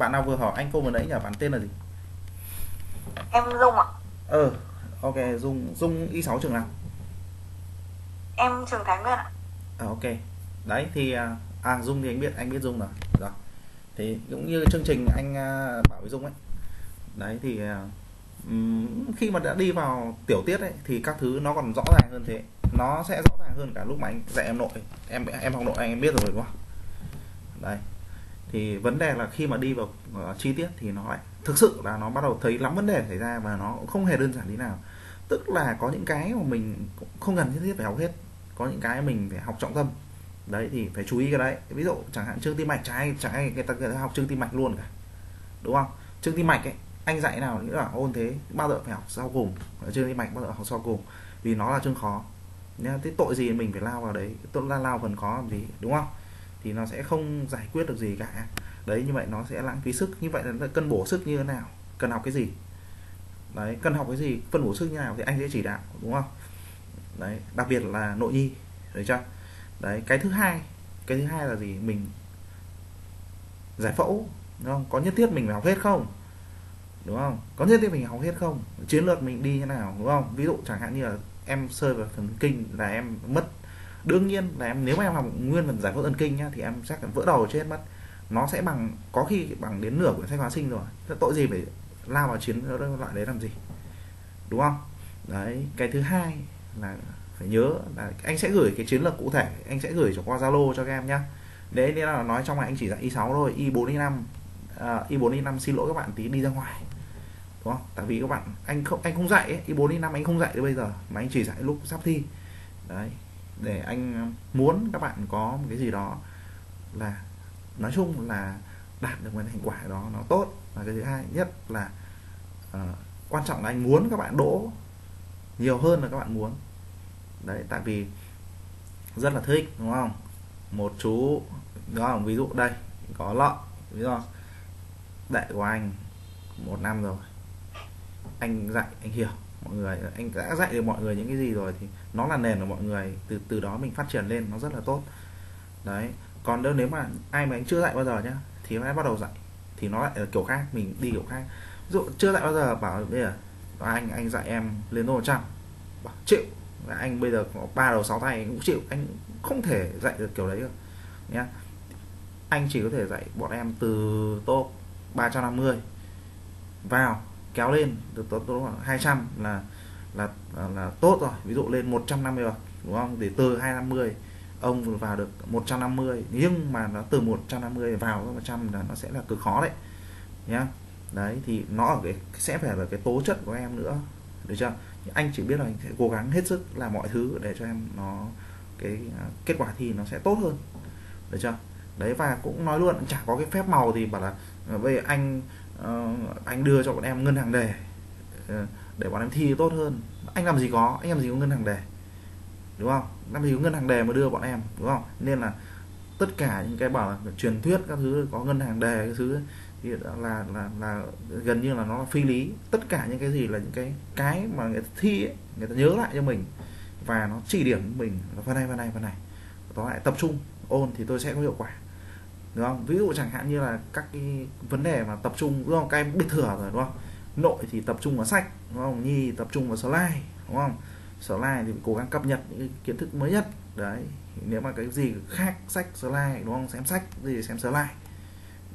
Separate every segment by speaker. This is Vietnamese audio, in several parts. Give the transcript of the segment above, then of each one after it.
Speaker 1: bạn nào vừa hỏi anh câu vừa nãy nhỉ? Bạn tên là gì?
Speaker 2: Em dung ạ.
Speaker 1: Ờ ok dung dung y 6 trường nào?
Speaker 2: Em trường thái nguyên ạ.
Speaker 1: À, ok. Đấy thì à, à dung thì anh biết anh biết dung rồi rồi. Thì cũng như chương trình anh à, bảo với dung ấy. Đấy thì à, khi mà đã đi vào tiểu tiết ấy thì các thứ nó còn rõ ràng hơn thế. Nó sẽ rõ ràng hơn cả lúc mà anh dạy em nội. Em em học nội anh em biết rồi đúng không? Đấy thì vấn đề là khi mà đi vào uh, chi tiết thì nó lại thực sự là nó bắt đầu thấy lắm vấn đề xảy ra và nó cũng không hề đơn giản thế nào. Tức là có những cái mà mình cũng không cần nhất thiết phải học hết. Có những cái mình phải học trọng tâm. Đấy thì phải chú ý cái đấy. Ví dụ chẳng hạn chương tim mạch trái trái người ta, người ta học chương tim mạch luôn cả. Đúng không? Chương tim mạch ấy anh dạy nào nghĩa là ôn thế bao giờ phải học sau cùng? Chương tim mạch bao giờ học sau cùng? Vì nó là chương khó. Nhá thế tội gì mình phải lao vào đấy tôi lao lao phần khó làm gì đúng không? Thì nó sẽ không giải quyết được gì cả. Đấy, như vậy nó sẽ lãng phí sức. Như vậy là cân bổ sức như thế nào? Cần học cái gì? Đấy, cần học cái gì? Phân bổ sức như nào thì anh sẽ chỉ đạo, đúng không? Đấy, đặc biệt là nội nhi được chưa? Đấy, cái thứ hai, cái thứ hai là gì? Mình giải phẫu, đúng không? Có nhất thiết mình phải học hết không? Đúng không? Có nhất thiết mình học hết không? Chiến lược mình đi như nào, đúng không? Ví dụ chẳng hạn như là em sơi vào thần kinh là em mất đương nhiên là em nếu mà em học nguyên phần giải phẫu thần kinh nhá thì em chắc vỡ đầu chết mất nó sẽ bằng có khi bằng đến nửa của sách hóa sinh rồi. Thế tội gì phải lao vào chiến loại đấy làm gì? Đúng không? Đấy cái thứ hai là phải nhớ là anh sẽ gửi cái chiến lược cụ thể anh sẽ gửi cho qua zalo cho các em nhá. Đấy nên là nói trong này anh chỉ dạy y 6 thôi y 4 y 5 uh, à, y 4 y 5 xin lỗi các bạn tí đi ra ngoài. Đúng không? Tại vì các bạn anh không anh không dạy ấy, y 4 y 5 anh không dạy tới bây giờ mà anh chỉ dạy lúc sắp thi. Đấy để anh muốn các bạn có một cái gì đó là nói chung là đạt được một thành quả đó nó tốt. Và cái thứ hai nhất là uh, quan trọng là anh muốn các bạn đỗ nhiều hơn là các bạn muốn. Đấy tại vì rất là thích đúng không? Một chú đó là ví dụ đây có lọ ví dụ đệ của anh một năm rồi. Anh dạy anh hiểu mọi người, anh đã dạy được mọi người những cái gì rồi thì nó là nền của mọi người, từ từ đó mình phát triển lên, nó rất là tốt. Đấy, còn nếu mà ai mà anh chưa dạy bao giờ nhá, thì anh bắt đầu dạy, thì nó lại là kiểu khác, mình đi kiểu khác. Ví dụ chưa dạy bao giờ, bảo bây giờ anh anh dạy em lên một trăm. Bảo, chịu. Và anh bây giờ có ba đầu sáu tay anh cũng chịu, anh không thể dạy được kiểu đấy được, nhá. Anh chỉ có thể dạy bọn em từ top 350 vào kéo lên từ tốt khoảng 200 là là là, là tốt rồi. Ví dụ lên 150 bậc đúng không? Để từ 250 ông vào được 150 nhưng mà nó từ 150 vào 100 là nó sẽ là cực khó đấy. Nhá. Đấy thì nó ở cái sẽ phải là cái tố chất của em nữa. Được chưa? Anh chỉ biết là anh sẽ cố gắng hết sức làm mọi thứ để cho em nó cái à, kết quả thi nó sẽ tốt hơn. Được chưa? Đấy và cũng nói luôn chả có cái phép màu thì bảo là à, bây giờ anh uh, anh đưa cho bọn em ngân hàng đề uh, để bọn em thi tốt hơn. Anh làm gì có anh làm gì có ngân hàng đề đúng không? Làm gì có ngân hàng đề mà đưa bọn em đúng không? Nên là tất cả những cái bảo là truyền thuyết các thứ có ngân hàng đề cái thứ thì là là là gần như là nó là phi lý. Tất cả những cái gì là những cái cái mà người ta thi ấy, người ta nhớ lại cho mình và nó chỉ điểm mình là phần này phần này phần này đó lại tập trung ôn thì tôi sẽ có hiệu quả đúng không? Ví dụ chẳng hạn như là các cái vấn đề mà tập trung, đúng không? Các em biết thừa rồi, đúng không? Nội thì tập trung vào sách, đúng không? Nhi tập trung vào slide, đúng không? Slide thì cố gắng cập nhật những kiến thức mới nhất. Đấy, nếu mà cái gì khác, sách, slide, đúng không? Xem sách gì xem slide.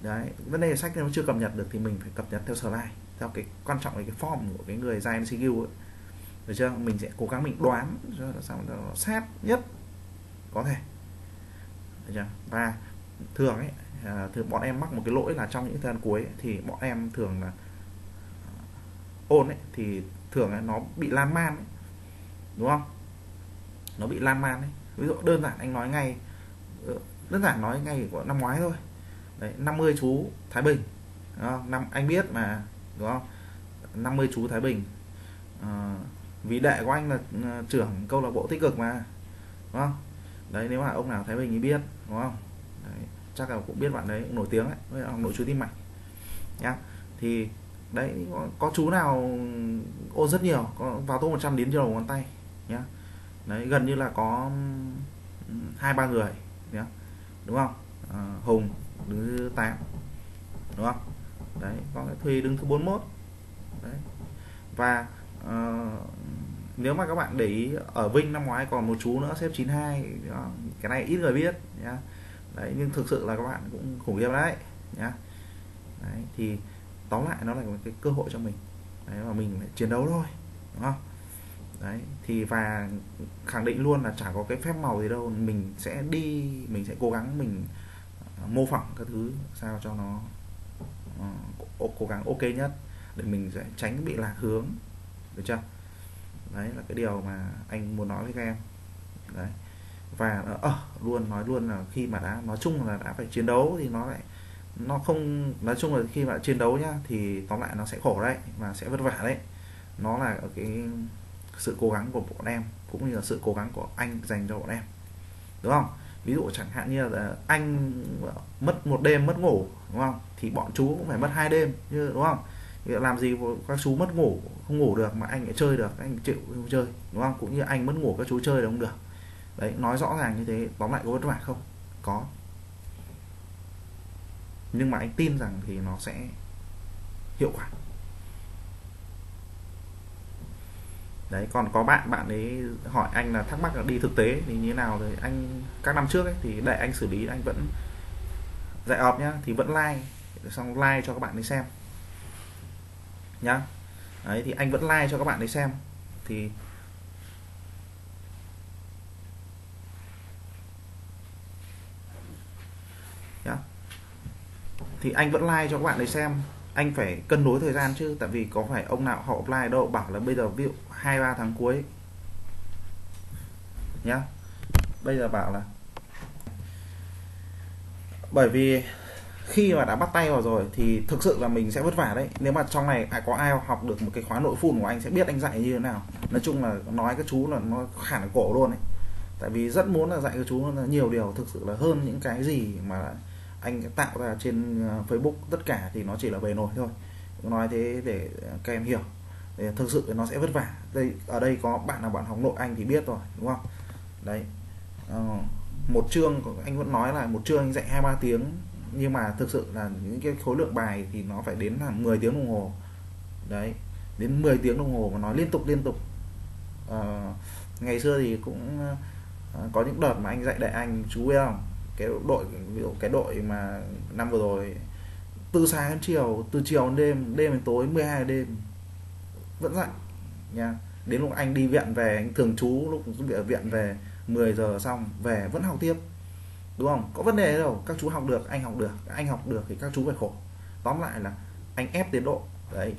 Speaker 1: Đấy, vấn đề sách nếu chưa cập nhật được thì mình phải cập nhật theo slide, theo cái quan trọng là cái form của cái người ra MCQ ấy. Được chưa? Mình sẽ cố gắng mình đoán cho sao nó sát nhất, có thể. Được chưa? Và thường ấy à, thường bọn em mắc một cái lỗi là trong những thời gian cuối ấy, thì bọn em thường là à, ôn ấy thì thường là nó bị lan man ấy. đúng không? Nó bị lan man ấy. Ví dụ đơn giản anh nói ngay ờ, đơn giản nói ngay của năm ngoái thôi. Đấy 50 chú Thái Bình đúng không? năm anh biết mà đúng không? 50 chú Thái Bình à, vì đệ của anh là ờ, trưởng câu lạc bộ tích cực mà đúng không? Đấy nếu mà ông nào Thái Bình thì biết đúng không? Chắc là cũng biết bạn đấy cũng nổi tiếng đấy ông nội chú tim mạch nhá. Thì đấy có, có chú nào ôn rất nhiều có vào top 100 đến đầu ngón tay nhá. Đấy gần như là có hai ba người nhá. Đúng không? À, hùng đứng thứ tám đúng không? Đấy có cái thùy đứng thứ 41 đấy. Và uh, nếu mà các bạn để ý ở Vinh năm ngoái còn một chú nữa xếp 92 đó. cái này ít người biết nhá đấy nhưng thực sự là các bạn cũng khủng khiếp đấy nhá. Đấy thì tóm lại nó là một cái cơ hội cho mình. Đấy và mình phải chiến đấu thôi đúng không? Đấy thì và khẳng định luôn là chả có cái phép màu gì đâu mình sẽ đi mình sẽ cố gắng mình ờ, mô phỏng các thứ sao cho nó uh, cố gắng ok nhất để mình sẽ tránh bị lạc hướng được chưa? Đấy là cái điều mà anh muốn nói với các em. Đấy và ở uh, luôn nói luôn là khi mà đã nói chung là đã phải chiến đấu thì nó lại nó không nói chung là khi mà chiến đấu nhá thì tóm lại nó sẽ khổ đấy và sẽ vất vả đấy. Nó là ở cái sự cố gắng của bọn em cũng như là sự cố gắng của anh dành cho bọn em đúng không? Ví dụ chẳng hạn như là anh mất một đêm mất ngủ đúng không? Thì bọn chú cũng phải mất hai đêm như đúng không? Làm gì các chú mất ngủ không ngủ được mà anh lại chơi được anh chịu không chơi đúng không? Cũng như anh mất ngủ các chú chơi được không được đấy, nói rõ ràng như thế, tóm lại có vất vả không? Có. Nhưng mà anh tin rằng thì nó sẽ hiệu quả. Đấy, còn có bạn bạn ấy hỏi anh là thắc mắc là đi thực tế thì như thế nào rồi, anh, các năm trước ấy thì để anh xử lý, anh vẫn dạy học nhá, thì vẫn like, xong like cho các bạn ấy xem. Nhá. Đấy, thì anh vẫn like cho các bạn ấy xem. Thì nhá thì anh vẫn like cho các bạn ấy xem. Anh phải cân đối thời gian chứ, tại vì có phải ông nào họ apply đâu, bảo là bây giờ ví dụ hai, ba tháng cuối. Nhá. Bây giờ bảo là bởi vì khi mà đã bắt tay vào rồi thì thực sự là mình sẽ vất vả đấy. Nếu mà trong này ai có ai học được một cái khóa nội phun của anh sẽ biết anh dạy như thế nào. Nói chung là nói các chú là nó khản cổ luôn ấy. Tại vì rất muốn là dạy các chú là nhiều điều thực sự là hơn những cái gì mà anh tạo ra trên ờ, Facebook tất cả thì nó chỉ là bề nổi thôi. Nói thế để các em hiểu. Để thực sự nó sẽ vất vả. Đây ở đây có bạn nào bạn học nội anh thì biết rồi đúng không? Đấy. Ờ, một chương anh vẫn nói là một chương anh dạy hai ba tiếng nhưng mà thực sự là những cái khối lượng bài thì nó phải đến là 10 tiếng đồng hồ. Đấy đến 10 tiếng đồng hồ mà nói liên tục liên tục. À, ngày xưa thì cũng có những đợt mà anh dạy đại anh chú biết không? Cái đội, ví dụ cái đội mà năm vừa rồi, từ sáng đến chiều, từ chiều đến đêm đêm đến tối 12 đêm, vẫn dậy nha. Đến lúc anh đi viện về, anh thường trú lúc ở viện về 10 giờ xong, về vẫn học tiếp, đúng không? Có vấn đề đâu, các chú học được, anh học được, anh học được thì các chú phải khổ. Tóm lại là anh ép tiến độ, đấy,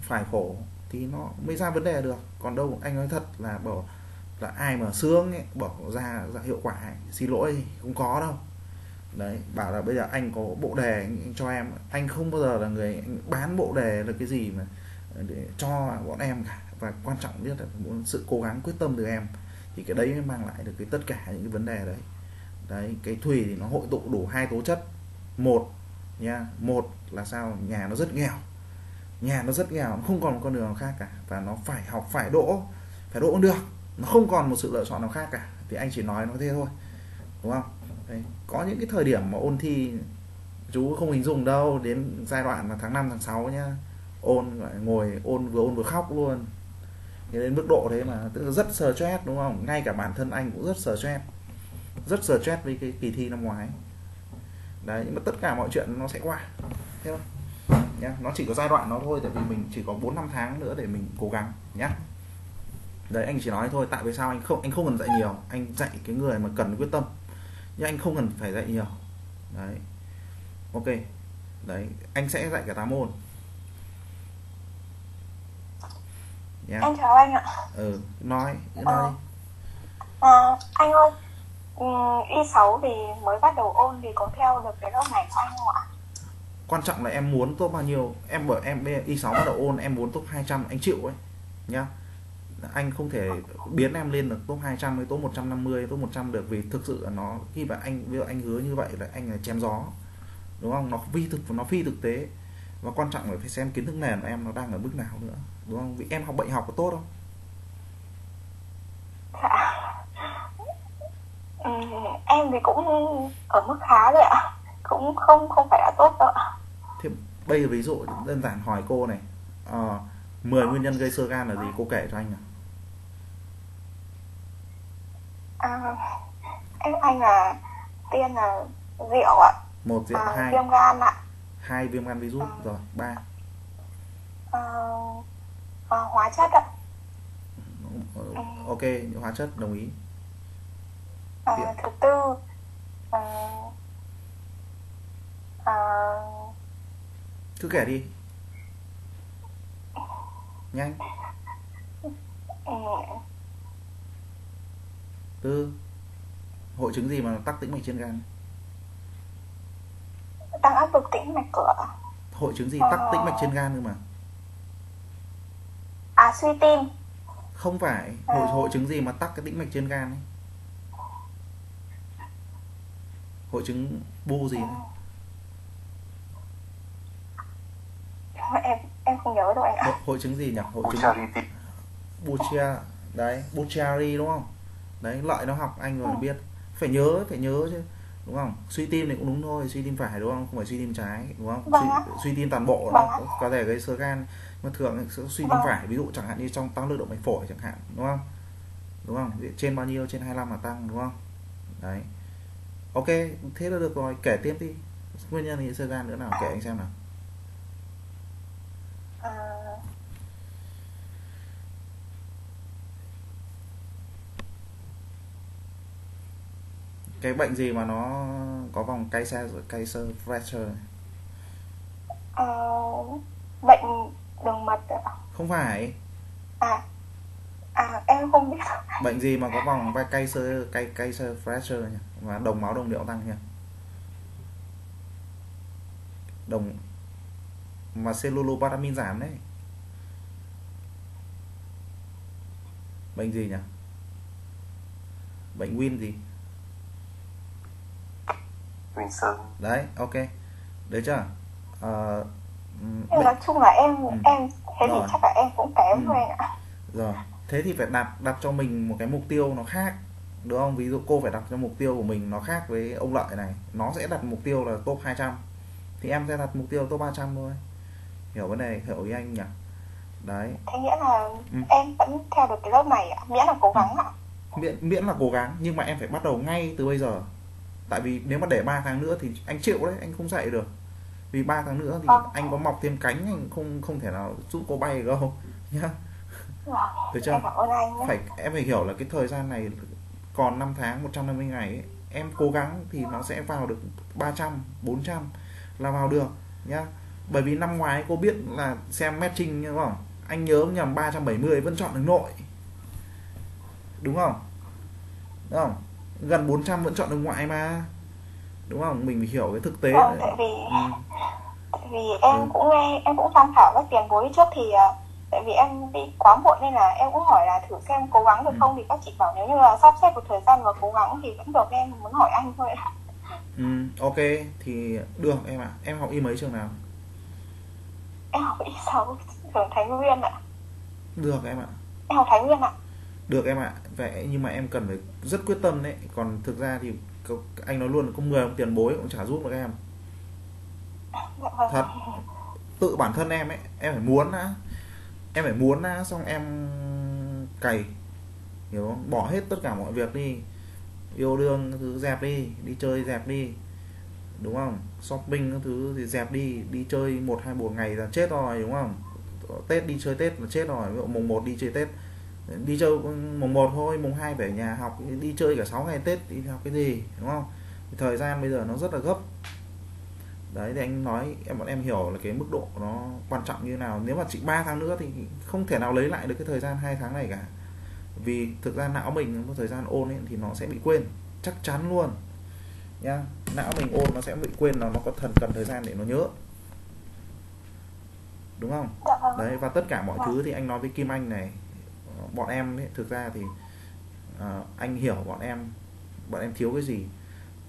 Speaker 1: phải khổ thì nó mới ra vấn đề được. Còn đâu, anh nói thật là bảo là ai mà sướng ấy, bỏ ra ra hiệu quả ấy, xin lỗi không có đâu. Đấy bảo là bây giờ anh có bộ đề anh cho em. Anh không bao giờ là người anh bán bộ đề là cái gì mà để cho bọn em cả. Và quan trọng nhất là sự cố gắng quyết tâm từ em. Thì cái đấy mới mang lại được cái tất cả những cái vấn đề đấy. Đấy cái thủy thì nó hội tụ đủ hai tố chất. Một nha một là sao? Nhà nó rất nghèo. Nhà nó rất nghèo nó không còn một con đường nào khác cả. Và nó phải học phải đỗ phải đỗ được nó không còn một sự lựa chọn nào khác cả. Thì anh chỉ nói nó thế thôi. Đúng không? Đấy. có những cái thời điểm mà ôn thi, chú không hình dung đâu, đến giai đoạn là tháng 5 tháng 6 nhá. Ôn ngồi, ôn vừa ôn vừa khóc luôn. Thì đến mức độ thế mà, tức là rất stress đúng không? Ngay cả bản thân anh cũng rất stress rất stress với cái kỳ thi năm ngoái. Đấy, nhưng mà tất cả mọi chuyện nó sẽ qua. Thế không nhá. Nó chỉ có giai đoạn nó thôi, tại vì mình chỉ có 4 năm tháng nữa để mình cố gắng. Nhá đấy anh chỉ nói thôi tại vì sao anh không anh không cần dạy nhiều anh dạy cái người mà cần quyết tâm. Nhưng anh không cần phải dạy nhiều. Đấy. Ok. Đấy anh sẽ dạy cả 8 môn.
Speaker 2: Yeah. em chào anh ạ.
Speaker 1: Ừ nói nói
Speaker 2: ờ, à, anh ơi ừ, Y6 thì mới bắt đầu ôn thì có theo được cái lớp này không anh không ạ?
Speaker 1: Quan trọng là em muốn top bao nhiêu. Em bởi em Y6 bắt đầu ôn em muốn top 200 anh chịu ấy. Nhá anh không thể biến em lên được top 200 hay top 150 top 100 được vì thực sự là nó khi mà anh ví dụ anh hứa như vậy là anh là chém gió đúng không? Nó phi thực nó phi thực tế. Và quan trọng là phải xem kiến thức nền của em nó đang ở mức nào nữa đúng không? Vì em học bệnh học có tốt không?
Speaker 2: Ừ, em thì cũng ở mức khá rồi ạ. Cũng không không phải là tốt đâu ạ.
Speaker 1: Thế bây giờ ví dụ đơn giản hỏi cô này uh, 10 nguyên nhân gây sơ gan là gì? Cô kể cho anh nào
Speaker 2: à, em anh là tiên là rượu ạ.
Speaker 1: Một rượu
Speaker 2: à,
Speaker 1: hai.
Speaker 2: viêm gan ạ.
Speaker 1: Hai viêm gan virus
Speaker 2: Ờ.
Speaker 1: rồi ba.
Speaker 2: À, à, hóa chất ạ.
Speaker 1: Ờ, ok hóa chất đồng ý.
Speaker 2: À, thứ tư à, à,
Speaker 1: cứ kể đi. Nhanh.
Speaker 2: Ừ,
Speaker 1: tư hội chứng gì mà tắc tĩnh mạch trên gan?
Speaker 2: Tăng áp lực tĩnh mạch cửa.
Speaker 1: Hội chứng gì
Speaker 2: Ờ.
Speaker 1: tắc tĩnh mạch trên gan cơ mà?
Speaker 2: À suy tim.
Speaker 1: Không phải hội
Speaker 2: Ờ.
Speaker 1: hội chứng gì mà tắc cái tĩnh mạch trên gan ấy? Hội chứng bu gì đấy
Speaker 2: em em không nhớ đâu anh ạ.
Speaker 1: Hội, hội chứng gì nhỉ? Hội chứng Buchia đấy Buchiari đúng không đấy lợi nó học anh rồi nó biết. Phải nhớ phải nhớ chứ đúng không? Suy tim thì cũng đúng thôi suy tim phải đúng không? Không phải suy tim trái đúng không?
Speaker 2: Vâng
Speaker 1: suy, suy tim toàn bộ
Speaker 2: Vâng
Speaker 1: nó có, thể gây sơ gan mà thường suy tim
Speaker 2: Vâng.
Speaker 1: phải ví dụ chẳng hạn như trong tăng lượng động mạch phổi chẳng hạn đúng không? Đúng không? Trên bao nhiêu trên 25 là tăng đúng không? Đấy. Ok thế là được rồi kể tiếp đi. Nguyên nhân thì sơ gan nữa nào kể anh xem nào.
Speaker 2: À,
Speaker 1: cái bệnh gì mà nó có vòng Kaiser Kaiser fracture? Này?
Speaker 2: à, bệnh đường mật ạ.
Speaker 1: Không phải.
Speaker 2: À à em không biết.
Speaker 1: Bệnh gì mà có vòng vai Kaiser Kai- Kaiser fracture nhỉ? Và đồng máu đồng điệu tăng nhỉ? Đồng mà celluloparamin giảm đấy. Bệnh gì nhỉ? Bệnh Win gì
Speaker 3: Wilson
Speaker 1: đấy ok. Đấy chưa? Ờ, ừm,
Speaker 2: nhưng nói chung là em
Speaker 1: Ừ.
Speaker 2: em thế thì
Speaker 1: Rồi.
Speaker 2: chắc là em cũng kém
Speaker 1: Ừ.
Speaker 2: thôi anh ạ.
Speaker 1: Rồi. Thế thì phải đặt đặt cho mình một cái mục tiêu nó khác đúng không? Ví dụ cô phải đặt cho mục tiêu của mình nó khác với ông lợi này. Nó sẽ đặt mục tiêu là top 200 thì em sẽ đặt mục tiêu top 300 thôi. Hiểu vấn đề hiểu ý anh nhỉ? Đấy.
Speaker 2: Thế nghĩa là
Speaker 1: Ừ.
Speaker 2: em vẫn theo được cái lớp này ạ. Miễn là cố gắng ạ.
Speaker 1: Miễn miễn là cố gắng nhưng mà em phải bắt đầu ngay từ bây giờ tại vì nếu mà để 3 tháng nữa thì anh chịu đấy anh không dạy được. Vì 3 tháng nữa thì
Speaker 2: Vâng.
Speaker 1: anh có mọc thêm cánh anh không không thể nào giúp cô bay được đâu nhá.
Speaker 2: Vâng,
Speaker 1: được chưa? phải em phải hiểu là cái thời gian này còn 5 tháng 150 ngày ấy, em cố gắng thì nó sẽ vào được 300 400 là vào được nhá. Bởi vì năm ngoái cô biết là xem matching đúng không? Anh nhớ nhầm 370 vẫn chọn được nội đúng không? Đúng không gần 400 vẫn chọn được ngoại mà đúng không mình phải hiểu cái thực tế đấy.
Speaker 2: tại vì
Speaker 1: ừ.
Speaker 2: tại vì em
Speaker 1: Ừ.
Speaker 2: cũng nghe em cũng tham khảo các tiền bối trước thì à, tại vì em bị quá muộn nên là em cũng hỏi là thử xem cố gắng được
Speaker 1: Ừ.
Speaker 2: không thì các chị bảo nếu như là sắp xếp được thời gian và cố gắng thì vẫn được em muốn hỏi anh thôi ạ.
Speaker 1: ừ ok thì được em ạ em học y mấy trường nào
Speaker 2: em học y sáu trường Thái Nguyên ạ
Speaker 1: được em ạ
Speaker 2: em học Thái Nguyên ạ
Speaker 1: được em ạ vậy nhưng mà em cần phải rất quyết tâm đấy. Còn thực ra thì anh nói luôn là có 10 ông tiền bối cũng chả giúp được em. Thật. Tự bản thân em ấy, em phải muốn đã. Em phải muốn đã, xong em cày. Hiểu không? Bỏ hết tất cả mọi việc đi. Yêu đương thứ, dẹp đi. Đi chơi dẹp đi. Đúng không? Shopping các thứ thì dẹp đi. Đi chơi một, hai buổi ngày là chết rồi, đúng không? Tết đi chơi tết là chết rồi. Ví dụ mùng 1 đi chơi tết đi chơi mùng 1 thôi mùng 2 về nhà học đi chơi cả 6 ngày tết đi học cái gì đúng không? Thời gian bây giờ nó rất là gấp. Đấy thì anh nói em bọn em hiểu là cái mức độ nó quan trọng như nào. Nếu mà chỉ 3 tháng nữa thì không thể nào lấy lại được cái thời gian hai tháng này cả. Vì thực ra não mình có thời gian ôn ấy, thì nó sẽ bị quên chắc chắn luôn. Nhá não mình ôn nó sẽ bị quên là nó có thần cần thời gian để nó nhớ. Đúng không?
Speaker 2: Dạ vâng.
Speaker 1: Đấy và tất cả mọi thứ thì anh nói với Kim Anh này bọn em ấy, thực ra thì ờ, anh hiểu bọn em bọn em thiếu cái gì.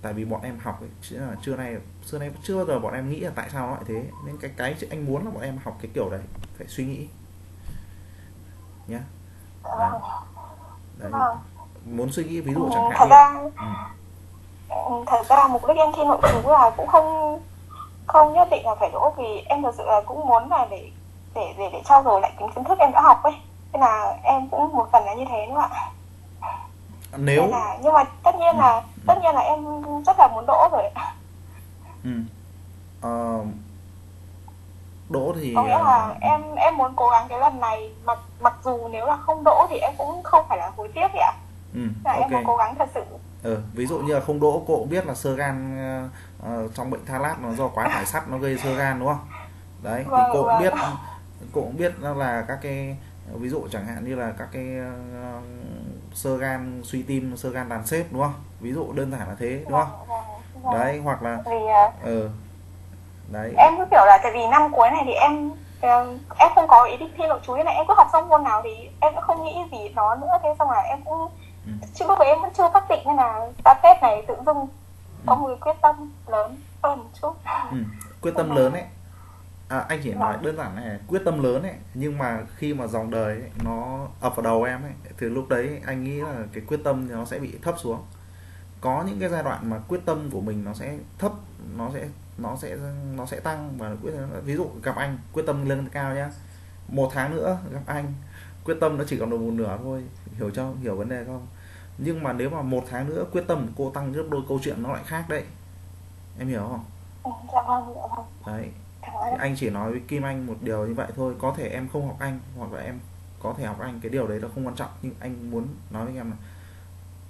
Speaker 1: Tại vì bọn em học ấy, chứ là trưa nay xưa nay chưa bao giờ bọn em nghĩ là tại sao lại thế. Nên cái cái chứ anh muốn là bọn em học cái kiểu đấy phải suy nghĩ. Nhá. Đấy.
Speaker 2: Vâng
Speaker 1: muốn suy nghĩ ví dụ chẳng
Speaker 2: thật
Speaker 1: hạn như
Speaker 2: ra
Speaker 1: ừ,
Speaker 2: thật ra mục đích em thi nội trú là cũng không không nhất định là phải đỗ vì em thật sự là cũng muốn là để để để để trau dồi lại những kiến thức em đã học ấy nên là em cũng một phần là như thế nữa ạ?
Speaker 1: Nếu
Speaker 2: là nhưng mà tất nhiên là tất nhiên là em rất là muốn đỗ rồi
Speaker 1: ừ. Ờ, đỗ thì
Speaker 2: có nghĩa là
Speaker 1: ờ,
Speaker 2: em em muốn cố gắng cái lần này mặc mặc dù nếu là không đỗ thì em cũng không phải là hối tiếc vậy ạ.
Speaker 1: Ừ,
Speaker 2: là em
Speaker 1: ok.
Speaker 2: muốn cố gắng thật sự.
Speaker 1: Ừ, ví dụ như là không đỗ cô cũng biết là sơ gan ờ, trong bệnh tha lát nó do quá tải sắt nó gây sơ gan đúng không? Đấy thì
Speaker 2: Vâng,
Speaker 1: cô cũng
Speaker 2: vâng.
Speaker 1: biết cô cũng biết là các cái ví dụ chẳng hạn như là các cái ờ, sơ gan suy tim sơ gan đàn xếp đúng không? Ví dụ đơn giản là thế đúng không?
Speaker 2: Vâng,
Speaker 1: đấy hoặc là
Speaker 2: vì ờ,
Speaker 1: ừ, đấy.
Speaker 2: em cứ kiểu là tại vì năm cuối này thì em ờ, em không có ý định thi nội chú này em cứ học xong môn nào thì em cũng không nghĩ gì nó nữa. Thế xong là em cũng
Speaker 1: Ừ.
Speaker 2: chứ lúc đấy em vẫn chưa xác định nên là ra tết này tự dưng có một cái quyết tâm lớn hơn một chút.
Speaker 1: Ừ, quyết tâm lớn ấy à, anh chỉ nói đơn giản này quyết tâm lớn ấy nhưng mà khi mà dòng đời ấy, nó ập vào đầu em ấy thì lúc đấy anh nghĩ là cái quyết tâm nó sẽ bị thấp xuống. Có những cái giai đoạn mà quyết tâm của mình nó sẽ thấp nó sẽ nó sẽ nó sẽ tăng và quyết ví dụ gặp anh quyết tâm lên cao nhá. Một tháng nữa gặp anh quyết tâm nó chỉ còn được một nửa thôi hiểu cho hiểu vấn đề không? Nhưng mà nếu mà một tháng nữa quyết tâm của cô tăng gấp đôi câu chuyện nó lại khác đấy. Em hiểu không? Đấy thì anh chỉ nói với Kim Anh một điều như vậy thôi. Có thể em không học anh, hoặc là em có thể học anh, cái điều đấy là không quan trọng. Nhưng anh muốn nói với em là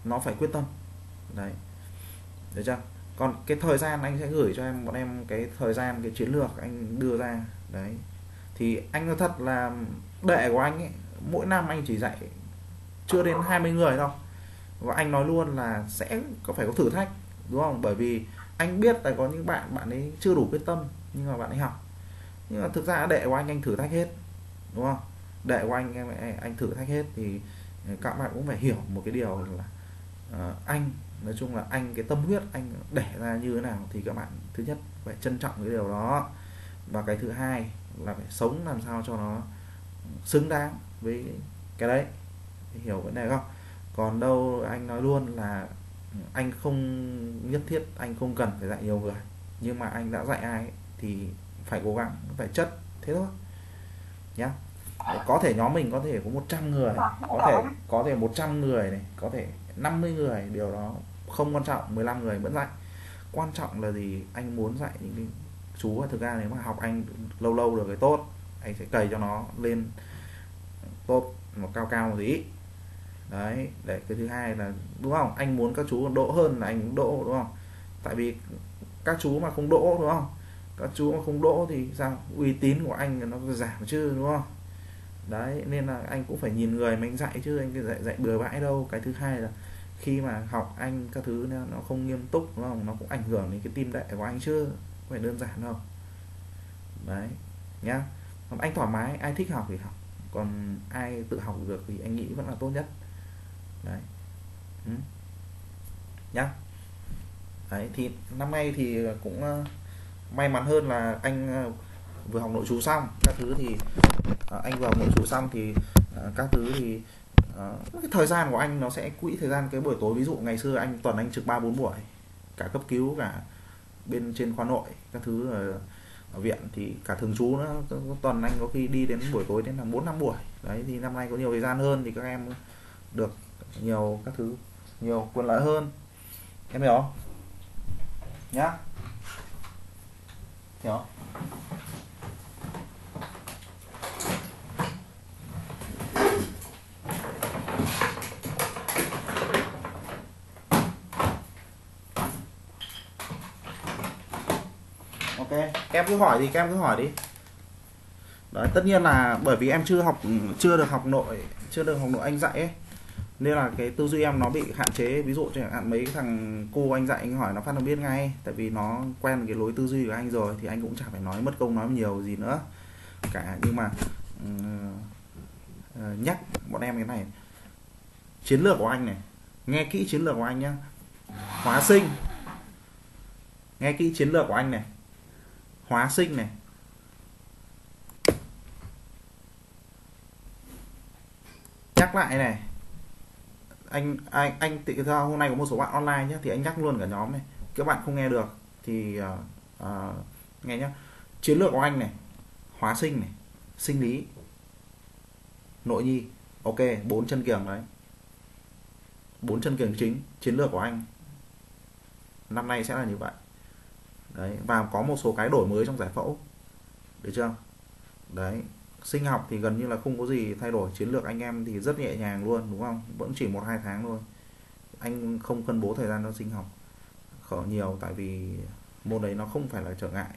Speaker 1: nó phải quyết tâm. Đấy. Được chưa? Còn cái thời gian anh sẽ gửi cho em, bọn em cái thời gian, cái chiến lược anh đưa ra. Đấy. Thì anh nói thật là đệ của anh ấy, mỗi năm anh chỉ dạy chưa đến 20 người đâu và anh nói luôn là sẽ có, phải có thử thách, đúng không? Bởi vì anh biết là có những bạn bạn ấy chưa đủ quyết tâm nhưng mà bạn ấy học. Nhưng mà thực ra đệ của anh anh thử thách hết đúng không? Đệ của anh em anh thử thách hết thì ờ, các bạn cũng phải hiểu một cái điều là uh, anh nói chung là anh cái tâm huyết anh để ra như thế nào thì các bạn thứ nhất phải trân trọng cái điều đó. Và cái thứ hai là phải sống làm sao cho nó xứng đáng với cái đấy. Hiểu vấn đề không? Còn đâu anh nói luôn là anh không nhất thiết anh không cần phải dạy nhiều người. Nhưng mà anh đã dạy ai ấy, thì phải cố gắng phải chất thế thôi. Nhá. Có thể nhóm mình có thể có 100 người có thể có thể 100 người này có thể 50 người điều đó không quan trọng 15 người vẫn dạy. Quan trọng là gì? Anh muốn dạy những cái chú thực ra nếu mà học anh lâu lâu được cái tốt anh sẽ cày cho nó lên tốt nó cao cao một tí. Đấy để cái thứ hai là đúng không? Anh muốn các chú đỗ hơn là anh đỗ đúng không? Tại vì các chú mà không đỗ đúng không các chú mà không đỗ thì sao? Uy tín của anh nó giảm chứ đúng không? Đấy nên là anh cũng phải nhìn người mà anh dạy chứ anh dạy dạy bừa bãi đâu. Cái thứ hai là khi mà học anh các thứ nó không nghiêm túc đúng không? Nó cũng ảnh hưởng đến cái tim đệ của anh chứ không phải đơn giản đâu. Đấy nhá. Còn anh thoải mái ai thích học thì học. Còn ai tự học được thì anh nghĩ vẫn là tốt nhất. Đấy. Ừ. nhá. Đấy thì năm nay thì cũng uh, may mắn hơn là anh ờ, vừa học nội chú xong. Các thứ thì uh, anh vừa học nội chú xong thì uh, các thứ thì uh, cái thời gian của anh nó sẽ quỹ thời gian cái buổi tối. Ví dụ ngày xưa anh tuần anh trực ba bốn buổi cả cấp cứu cả bên trên khoa nội các thứ ở, ở viện. Thì cả thường trú nữa tuần anh có khi đi đến buổi tối đến là bốn năm buổi. Đấy thì năm nay có nhiều thời gian hơn thì các em được nhiều các thứ nhiều quyền lợi hơn. Em hiểu không? Nhá hiểu không? ok, em cứ hỏi thì các em cứ hỏi đi đấy, tất nhiên là bởi vì em chưa học, chưa được học nội, chưa được học nội anh dạy ấy nên là cái tư duy em nó bị hạn chế. Ví dụ chẳng hạn mấy cái thằng cô anh dạy anh hỏi nó phát nó biết ngay tại vì nó quen cái lối tư duy của anh rồi thì anh cũng chẳng phải nói mất công nói nhiều gì nữa. Cả nhưng mà uh, nhắc bọn em cái này chiến lược của anh này nghe kỹ chiến lược của anh nhá. Hóa sinh nghe kỹ chiến lược của anh này. Hóa sinh này. Nhắc lại này anh anh anh tự ra hôm nay có một số bạn online nhé thì anh nhắc luôn cả nhóm này các bạn không nghe được thì uh, uh, nghe nhá. Chiến lược của anh này hóa sinh này sinh lý nội nhi ok bốn chân kiềng đấy. Bốn chân kiềng chính chiến lược của anh. Năm nay sẽ là như vậy. Đấy và có một số cái đổi mới trong giải phẫu. Được chưa? Đấy sinh học thì gần như là không có gì thay đổi. Chiến lược anh em thì rất nhẹ nhàng luôn đúng không? Vẫn chỉ một hai tháng thôi. Anh không phân bố thời gian cho sinh học. Khở nhiều tại vì môn đấy nó không phải là trở ngại.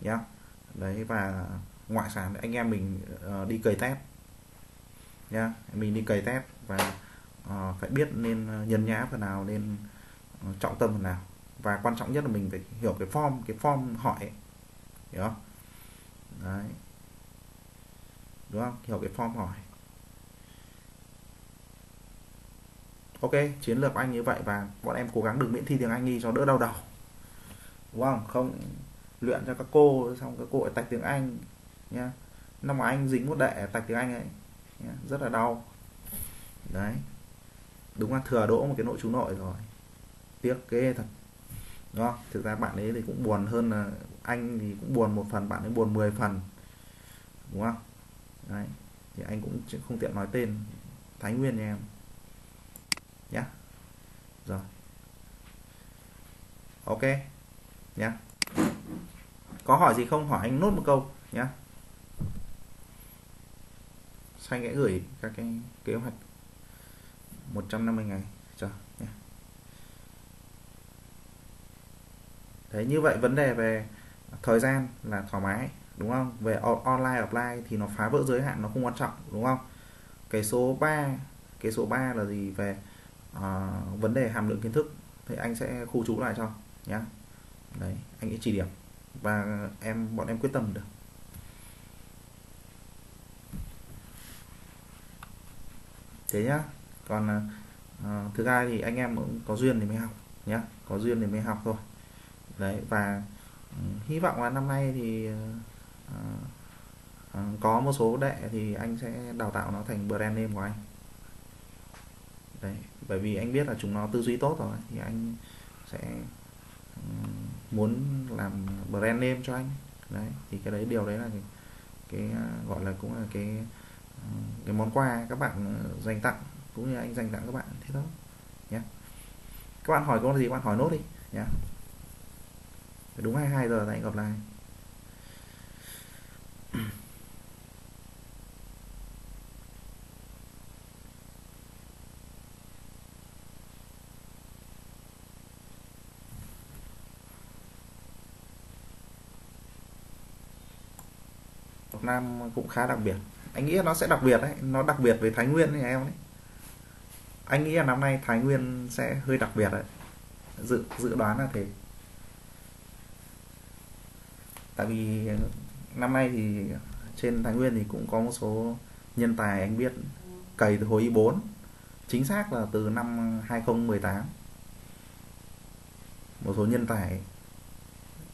Speaker 1: Nhá. Đấy và ngoại sản anh em mình uh, đi cầy test nhá. Mình đi cầy test và uh, phải biết nên nhân nhá phần nào nên uh, trọng tâm phần nào. Và quan trọng nhất là mình phải hiểu cái form cái form hỏi ấy. hiểu không? Đấy đúng không? Hiểu cái form hỏi. Ok chiến lược anh như vậy và bọn em cố gắng đừng miễn thi tiếng anh đi cho đỡ đau đầu. Đúng không? Không luyện cho các cô xong các cô lại tạch tiếng anh nhá. Năm mà anh dính một đệ tạch tiếng anh ấy nhá, rất là đau. Đấy. Đúng là thừa đỗ một cái nội chú nội rồi. Tiếc ghê thật. Đúng không? Thực ra bạn ấy thì cũng buồn hơn là anh thì cũng buồn một phần bạn ấy buồn 10 phần. Đúng không? Đấy. Thì anh cũng không tiện nói tên Thái Nguyên nha em. Nhá. Rồi. Ok. Nhá. Có hỏi gì không? Hỏi anh nốt một câu. Nhá. Xanh sẽ gửi các cái kế hoạch 150 ngày. Cho nhá. Đấy như vậy vấn đề về thời gian là thoải mái đúng không? Về online offline thì nó phá vỡ giới hạn nó không quan trọng đúng không? Cái số 3 cái số 3 là gì? Về uh, vấn đề hàm lượng kiến thức thì anh sẽ khu trú lại cho nhé đấy anh sẽ chỉ điểm và em bọn em quyết tâm được. Thế nhá. Còn uh, thứ hai thì anh em cũng có duyên thì mới học nhá. Có duyên thì mới học thôi. Đấy và ừ, hy vọng là năm nay thì uh, À, à, có một số đệ thì anh sẽ đào tạo nó thành brand name của anh. Đấy bởi vì anh biết là chúng nó tư duy tốt rồi thì anh sẽ muốn làm brand name cho anh. Đấy thì cái đấy điều đấy là cái, cái à, gọi là cũng là cái cái món quà các bạn ờ, dành tặng cũng như anh dành tặng các bạn thế thôi nhé các bạn hỏi câu gì các bạn hỏi nốt đi nhé đúng 22 giờ thì anh gặp lại. Nam cũng khá đặc biệt. Anh nghĩ nó sẽ đặc biệt đấy, nó đặc biệt với Thái Nguyên thì em đấy anh nghĩ là năm nay Thái Nguyên sẽ hơi đặc biệt đấy. Dự dự đoán là thế. Tại vì năm nay thì trên Thái Nguyên thì cũng có một số nhân tài anh biết, cày từ hồi Y4 chính xác là từ năm 2018 một số nhân tài,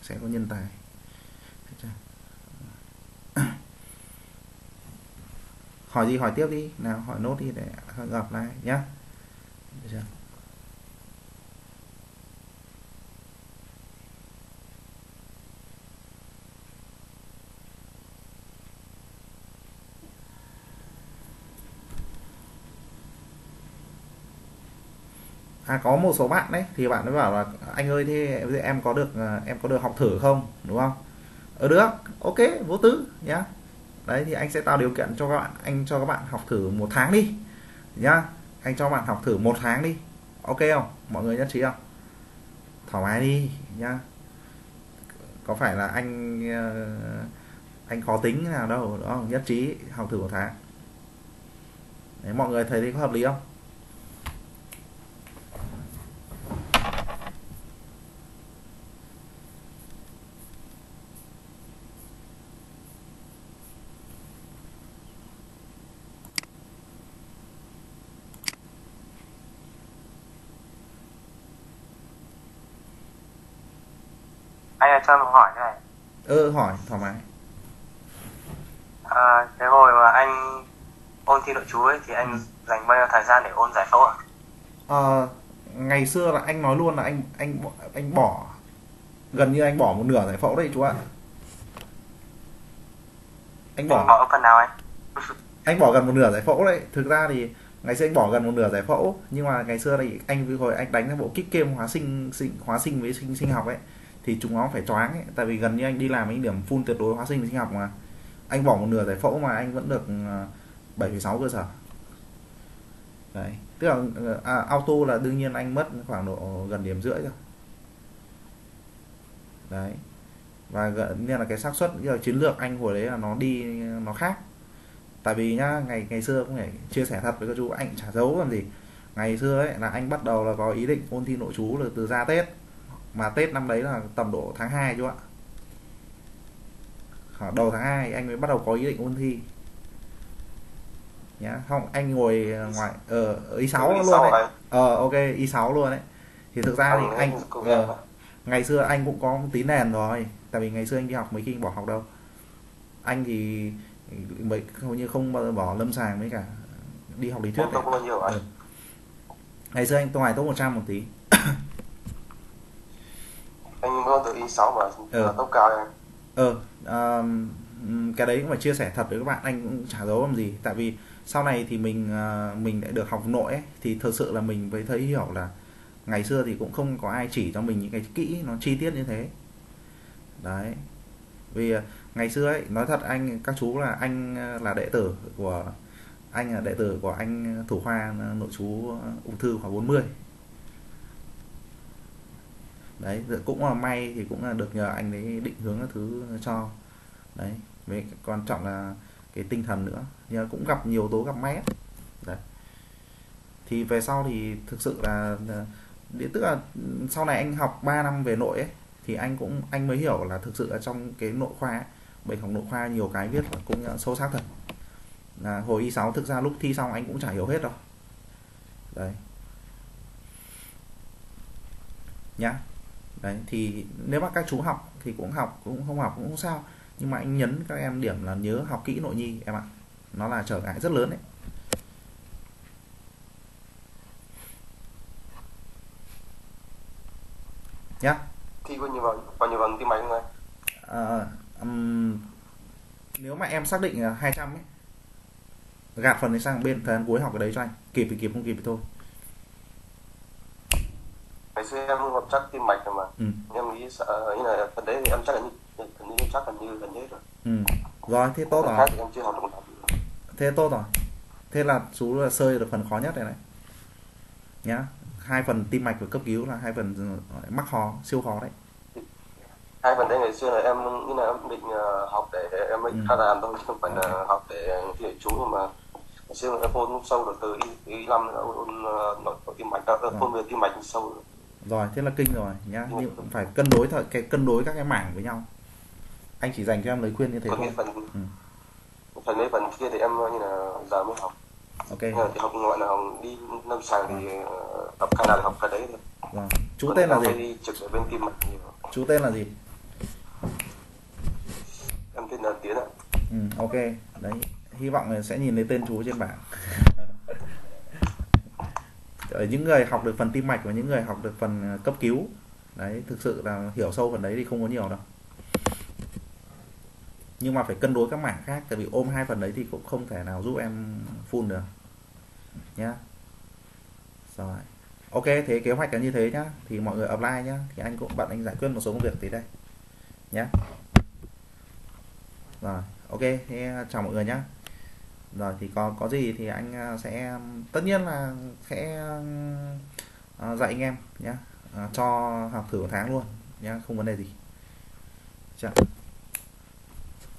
Speaker 1: sẽ có nhân tài. Hỏi gì hỏi tiếp đi. Nào, hỏi nốt đi để gặp lại nhé được chưa? à có một số bạn đấy, thì bạn mới bảo là, anh ơi, thế em có được à, em có được học thử không? Đúng không? Ở được. Ok, vô tư, nhá đấy, thì anh sẽ tạo điều kiện cho các bạn, anh cho các bạn học thử một tháng đi. Nhá, anh cho bạn học thử một tháng đi. Ok không? Mọi người nhất trí không? Thoải mái đi, nhá. Có phải là anh ờ, anh khó tính nào đâu, đúng không? Nhất trí, học thử một tháng. Đấy, mọi người thấy thì có hợp lý không?
Speaker 3: Anh cho em hỏi này.
Speaker 1: Ừ hỏi thoải mái.
Speaker 3: À, cái hồi mà anh ôn thi nội chú ấy thì anh ừ. dành bao nhiêu thời gian để ôn giải phẫu à?
Speaker 1: à ngày xưa là anh nói luôn là anh anh anh bỏ gần như anh bỏ một nửa giải phẫu đấy chú ạ. Anh
Speaker 3: bỏ.
Speaker 1: Bỏ
Speaker 3: phần nào anh?
Speaker 1: Anh bỏ gần một nửa giải phẫu đấy. Thực ra thì ngày xưa anh bỏ gần một nửa giải phẫu nhưng mà ngày xưa thì anh với hồi anh đánh cái bộ kích kem hóa sinh, sinh hóa sinh với sinh sinh học ấy thì chúng nó phải choáng ấy. Tại vì gần như anh đi làm anh điểm full tuyệt đối hóa sinh sinh học mà. Anh bỏ một nửa giải phẫu mà anh vẫn được ờ, 7,6 cơ sở. Đấy. Tức là ờ, à, auto là đương nhiên anh mất khoảng độ gần điểm rưỡi rồi. Đấy. Và gần như là cái xác suất như là chiến lược anh hồi đấy là nó đi nó khác. Tại vì nhá ngày ngày xưa cũng phải chia sẻ thật với các chú anh chả giấu làm gì. Ngày xưa ấy là anh bắt đầu là có ý định ôn thi nội chú là từ ra tết mà tết năm đấy là tầm độ tháng 2 chú ạ. Khoảng đầu tháng 2 anh mới bắt đầu có ý định ôn thi. Nhá không anh ngồi ngoài ờ ở y 6 luôn đấy.
Speaker 3: anh
Speaker 1: ờ ok y 6 luôn đấy. Thì thực ra thì
Speaker 3: Anh-
Speaker 1: anh
Speaker 3: anh
Speaker 1: ờ,
Speaker 3: nghe.
Speaker 1: ngày xưa anh cũng có một tí nền rồi tại vì ngày xưa anh đi học mấy khi bỏ học đâu. Anh thì mấy hầu như không bao giờ bỏ lâm sàng với cả đi học lý thuyết đấy.
Speaker 3: anh
Speaker 1: Ừ. ngày xưa anh ngoài top 100 một tí
Speaker 3: anh mới từ y 6 mà
Speaker 1: Ừ.
Speaker 3: là tốc cao anh
Speaker 1: ờ ờm, cái đấy cũng phải chia sẻ thật với các bạn anh cũng chả giấu làm gì. Tại vì sau này thì mình ờ, mình lại được học nội ấy, thì thực sự là mình mới thấy hiểu là ngày xưa thì cũng không có ai chỉ cho mình những cái kỹ nó chi tiết như thế. Đấy. Vì ờ, ngày xưa ấy nói thật anh các chú là anh là đệ tử của anh là đệ tử của anh thủ khoa nội chú ung thư khoảng 40 đấy cũng là may thì cũng là được nhờ anh ấy định hướng các thứ cho. Đấy với quan trọng là cái tinh thần nữa. Nhưng cũng gặp nhiều tố gặp may đấy. Thì về sau thì thực sự là tức là sau này anh học 3 năm về nội ấy thì anh cũng anh mới hiểu là thực sự là trong cái nội khoa ấy, bệnh học nội khoa nhiều cái viết là cũng sâu sắc thật. Là hồi y 6 thực ra lúc thi xong anh cũng chả hiểu hết đâu. Đấy. Nhá đấy thì nếu mà các chú học thì cũng học cũng không học cũng không sao. Nhưng mà anh nhấn các em điểm là nhớ học kỹ nội nhi em ạ. Nó là trở ngại rất lớn đấy. Nhá.
Speaker 3: Thi bao nhiêu vòng bao nhiêu vòng tim mạch không anh
Speaker 1: Ờ, ừm, nếu mà em xác định là 200 ấy gạt phần đấy sang bên thời gian cuối học cái đấy cho anh. Kịp thì kịp không kịp thì thôi
Speaker 3: ngày xưa em học chắc tim mạch rồi mà.
Speaker 1: Ừ.
Speaker 3: em nghĩ sợ như là phần đấy thì em chắc là như phần như chắc là như gần hết rồi.
Speaker 1: Ừ. rồi thế tốt
Speaker 3: phần
Speaker 1: rồi.
Speaker 3: em chưa học được lắm
Speaker 1: thế tốt rồi. Thế là chú là sơi được phần khó nhất này này. Nhá. Hai phần tim mạch và cấp cứu là hai phần ờ, mắc khó siêu khó đấy.
Speaker 3: Hai phần đấy ngày xưa là em như là em định ờ, học để em mới
Speaker 1: Ừ.
Speaker 3: làm thôi chứ không phải là học để để chú. Nhưng mà ngày xưa là em ôn sâu được từ y y năm là ôn ờ, nội tim mạch ôn về tim mạch sâu rồi.
Speaker 1: Rồi thế là kinh rồi nhá. Nhưng phải cân đối thời cái cân đối các cái mảng với nhau. Anh chỉ dành cho em lời khuyên như thế
Speaker 3: còn
Speaker 1: thôi.
Speaker 3: phần
Speaker 1: Ừ.
Speaker 3: phần mấy phần kia thì em như là giờ mới học.
Speaker 1: Ok.
Speaker 3: Thì học gọi là học đi lâm sàng thì ờ, học cái nào thì học cái đấy thôi.
Speaker 1: Rồi chú
Speaker 3: Còn
Speaker 1: tên là gì?
Speaker 3: đi trực ở bên tim mạch nhiều.
Speaker 1: Chú tên là gì?
Speaker 3: Em tên là tiến ạ.
Speaker 1: Ừ, ok. Đấy hy vọng là sẽ nhìn thấy tên chú trên bảng ở những người học được phần tim mạch và những người học được phần ờ, cấp cứu. Đấy, thực sự là hiểu sâu phần đấy thì không có nhiều đâu. Nhưng mà phải cân đối các mảng khác, tại vì ôm hai phần đấy thì cũng không thể nào giúp em full được. Nhá. Rồi. Ok, thế kế hoạch là như thế nhá. Thì mọi người apply nhá. Thì anh cũng, bạn anh giải quyết một số công việc tí đây. Nhá. Rồi. Ok, thế chào mọi người nhá rồi thì có có gì thì anh à, sẽ tất nhiên là sẽ à, dạy anh em nhé à, cho học thử một tháng luôn nhé không vấn đề gì. Chà.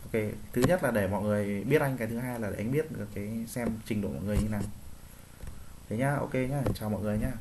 Speaker 1: ok thứ nhất là để mọi người biết anh cái thứ hai là để anh biết được cái xem trình độ mọi người như nào. Thế nhá ok nhá chào mọi người nhá.